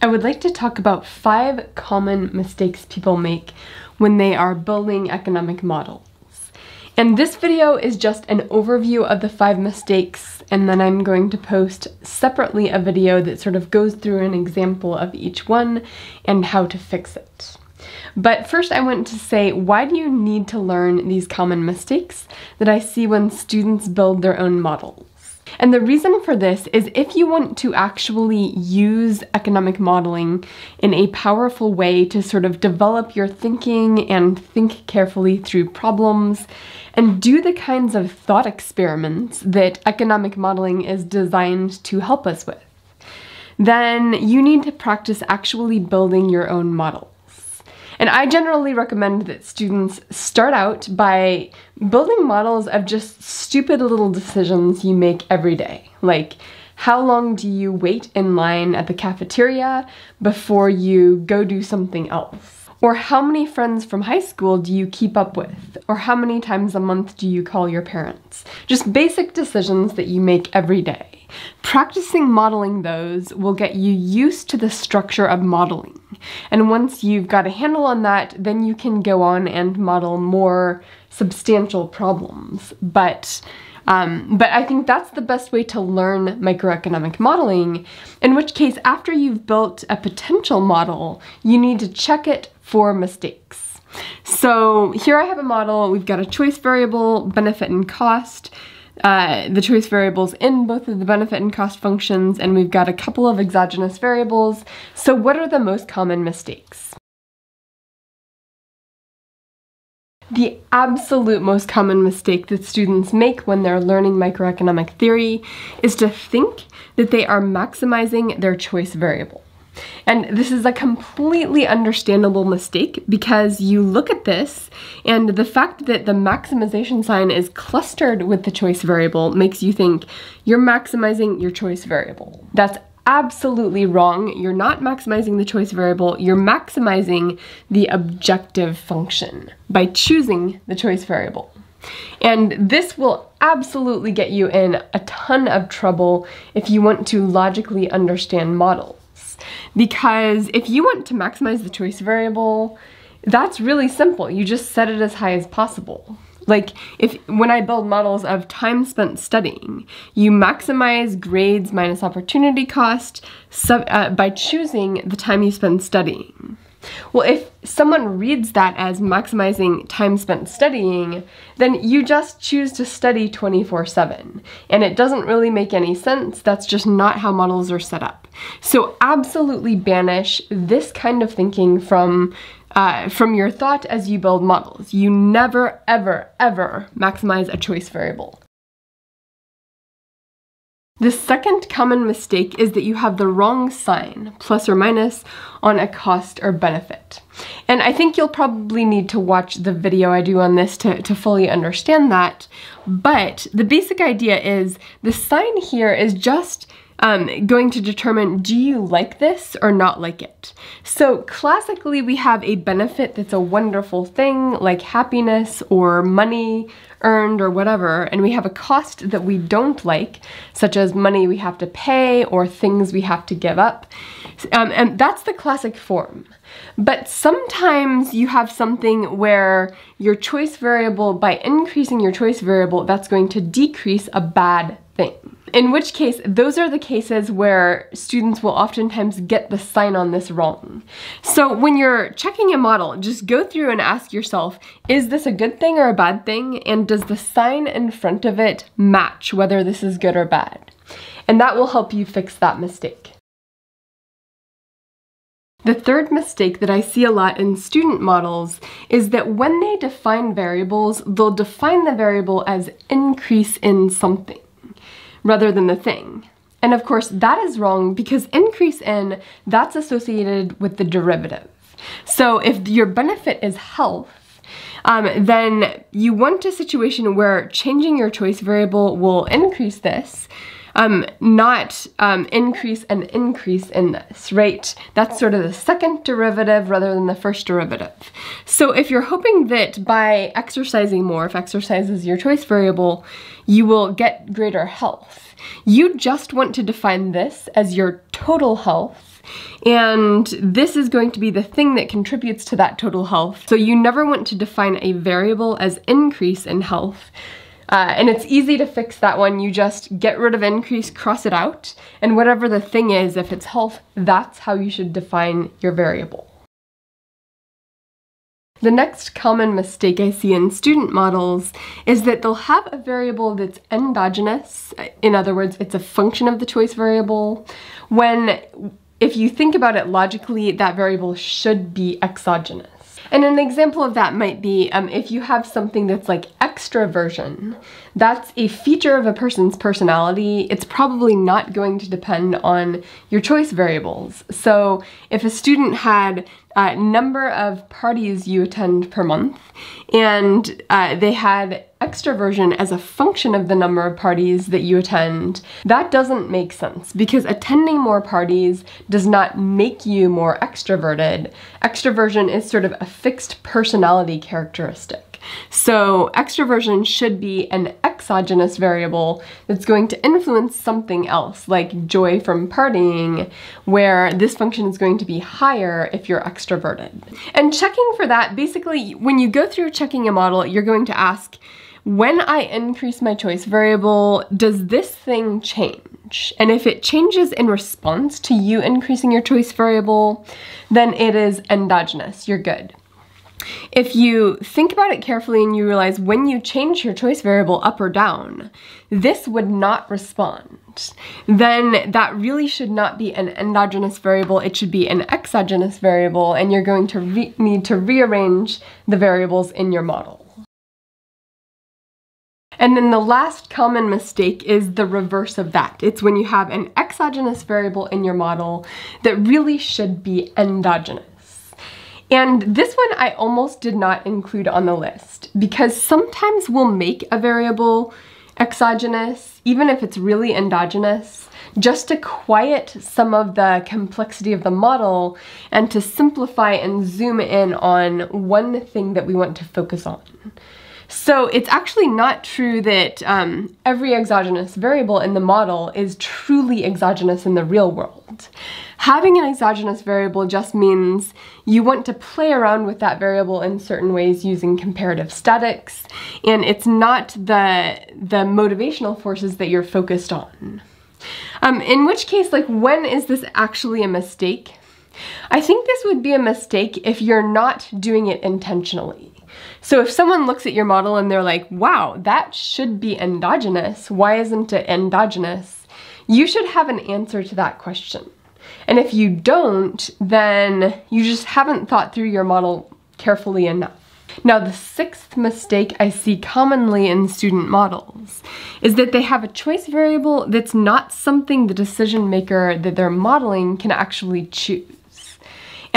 I would like to talk about five common mistakes people make when they are building economic models. And this video is just an overview of the five mistakes, and then I'm going to post separately a video that sort of goes through an example of each one and how to fix it. But first I want to say, why do you need to learn these common mistakes that I see when students build their own models? And the reason for this is if you want to actually use economic modeling in a powerful way to sort of develop your thinking and think carefully through problems and do the kinds of thought experiments that economic modeling is designed to help us with, then you need to practice actually building your own model. And I generally recommend that students start out by building models of just stupid little decisions you make every day. Like, how long do you wait in line at the cafeteria before you go do something else? Or how many friends from high school do you keep up with? Or how many times a month do you call your parents? Just basic decisions that you make every day. Practicing modeling those will get you used to the structure of modeling. And once you've got a handle on that, then you can go on and model more substantial problems. But um, but I think that's the best way to learn microeconomic modeling, in which case, after you've built a potential model, you need to check it for mistakes. So here I have a model, we've got a choice variable, benefit and cost, uh, the choice variables in both of the benefit and cost functions, and we've got a couple of exogenous variables. So what are the most common mistakes? The absolute most common mistake that students make when they're learning microeconomic theory is to think that they are maximizing their choice variable. And this is a completely understandable mistake because you look at this and the fact that the maximization sign is clustered with the choice variable makes you think you're maximizing your choice variable. That's absolutely wrong. You're not maximizing the choice variable, you're maximizing the objective function by choosing the choice variable. And this will absolutely get you in a ton of trouble if you want to logically understand models. Because if you want to maximize the choice variable, that's really simple. You just set it as high as possible. Like if when I build models of time spent studying, you maximize grades minus opportunity cost sub, uh, by choosing the time you spend studying. Well, if someone reads that as maximizing time spent studying, then you just choose to study 24 7. And it doesn't really make any sense. That's just not how models are set up. So absolutely banish this kind of thinking from uh, from your thought as you build models. You never, ever, ever maximize a choice variable. The second common mistake is that you have the wrong sign, plus or minus, on a cost or benefit. And I think you'll probably need to watch the video I do on this to, to fully understand that. But the basic idea is the sign here is just um, going to determine do you like this or not like it. So classically we have a benefit that's a wonderful thing like happiness or money earned or whatever, and we have a cost that we don't like, such as money we have to pay or things we have to give up. Um, and that's the classic form. But sometimes you have something where your choice variable, by increasing your choice variable, that's going to decrease a bad thing. In which case, those are the cases where students will oftentimes get the sign on this wrong. So when you're checking a model, just go through and ask yourself, is this a good thing or a bad thing? And does the sign in front of it match whether this is good or bad? And that will help you fix that mistake. The third mistake that I see a lot in student models is that when they define variables, they'll define the variable as increase in something rather than the thing. And of course, that is wrong because increase in, that's associated with the derivative. So if your benefit is health, um, then you want a situation where changing your choice variable will increase this, um, not um, increase and increase in this, right? That's sort of the second derivative rather than the first derivative. So if you're hoping that by exercising more, if exercise is your choice variable, you will get greater health, you just want to define this as your total health And this is going to be the thing that contributes to that total health. So you never want to define a variable as increase in health. Uh, and it's easy to fix that one. You just get rid of increase, cross it out, and whatever the thing is, if it's health, that's how you should define your variable. The next common mistake I see in student models is that they'll have a variable that's endogenous, in other words, it's a function of the choice variable, when if you think about it logically, that variable should be exogenous. And an example of that might be um, if you have something that's like extroversion, that's a feature of a person's personality. It's probably not going to depend on your choice variables. So if a student had a number of parties you attend per month and uh, they had extroversion as a function of the number of parties that you attend, that doesn't make sense because attending more parties does not make you more extroverted. Extroversion is sort of a fixed personality characteristic. So extroversion should be an exogenous variable that's going to influence something else, like joy from partying, where this function is going to be higher if you're extroverted. And checking for that, basically, when you go through checking a model, you're going to ask, when I increase my choice variable, does this thing change? And if it changes in response to you increasing your choice variable, then it is endogenous, you're good. If you think about it carefully and you realize when you change your choice variable up or down, this would not respond, then that really should not be an endogenous variable, it should be an exogenous variable, and you're going to need to rearrange the variables in your model. And then the last common mistake is the reverse of that. It's when you have an exogenous variable in your model that really should be endogenous. And this one I almost did not include on the list because sometimes we'll make a variable exogenous, even if it's really endogenous, just to quiet some of the complexity of the model and to simplify and zoom in on one thing that we want to focus on. So it's actually not true that um, every exogenous variable in the model is truly exogenous in the real world. Having an exogenous variable just means you want to play around with that variable in certain ways using comparative statics, and it's not the, the motivational forces that you're focused on. Um, in which case, like, when is this actually a mistake? I think this would be a mistake if you're not doing it intentionally. So if someone looks at your model and they're like, wow, that should be endogenous, why isn't it endogenous? You should have an answer to that question. And if you don't, then you just haven't thought through your model carefully enough. Now, the sixth mistake I see commonly in student models is that they have a choice variable that's not something the decision maker that they're modeling can actually choose.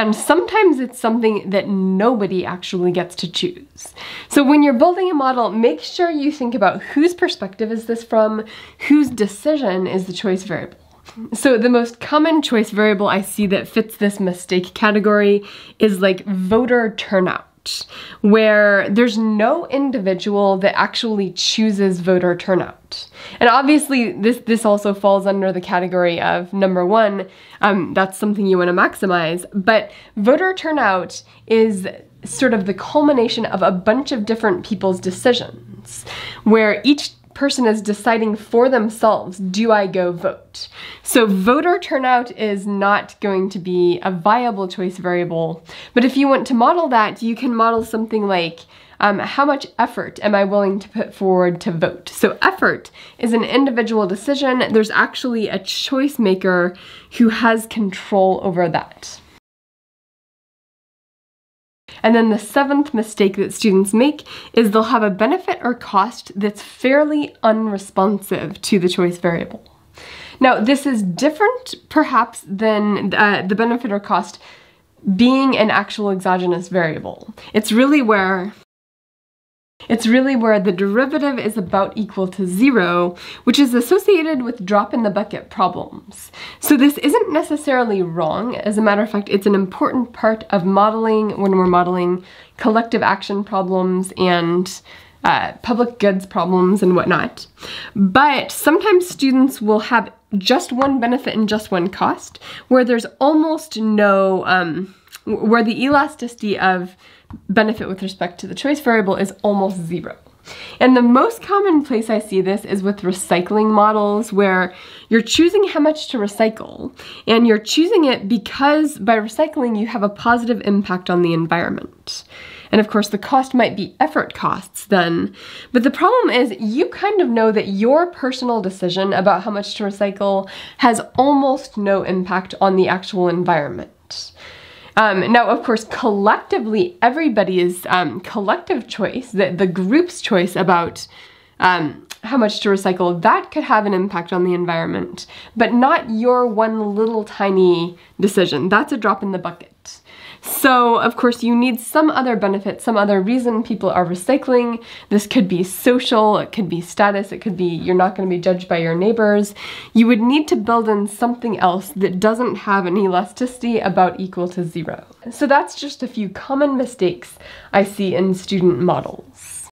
And sometimes it's something that nobody actually gets to choose. So when you're building a model, make sure you think about whose perspective is this from, whose decision is the choice variable. So the most common choice variable I see that fits this mistake category is like voter turnout where there's no individual that actually chooses voter turnout. And obviously this, this also falls under the category of number one, um, that's something you wanna maximize, but voter turnout is sort of the culmination of a bunch of different people's decisions, where each person is deciding for themselves, do I go vote? So voter turnout is not going to be a viable choice variable, but if you want to model that, you can model something like um, how much effort am I willing to put forward to vote? So effort is an individual decision. There's actually a choice maker who has control over that. And then the seventh mistake that students make is they'll have a benefit or cost that's fairly unresponsive to the choice variable. Now, this is different perhaps than uh, the benefit or cost being an actual exogenous variable. It's really where it's really where the derivative is about equal to zero, which is associated with drop in the bucket problems. So this isn't necessarily wrong. As a matter of fact, it's an important part of modeling when we're modeling collective action problems and uh, public goods problems and whatnot. But sometimes students will have just one benefit and just one cost, where there's almost no, um, where the elasticity of benefit with respect to the choice variable is almost zero. And the most common place I see this is with recycling models where you're choosing how much to recycle and you're choosing it because by recycling you have a positive impact on the environment. And of course, the cost might be effort costs then. But the problem is you kind of know that your personal decision about how much to recycle has almost no impact on the actual environment. Um, now, of course, collectively, everybody's um, collective choice, the, the group's choice about um, how much to recycle, that could have an impact on the environment, but not your one little tiny decision. That's a drop in the bucket. So, of course, you need some other benefit, some other reason people are recycling. This could be social, it could be status, it could be you're not going to be judged by your neighbors. You would need to build in something else that doesn't have an elasticity about equal to zero. So that's just a few common mistakes I see in student models.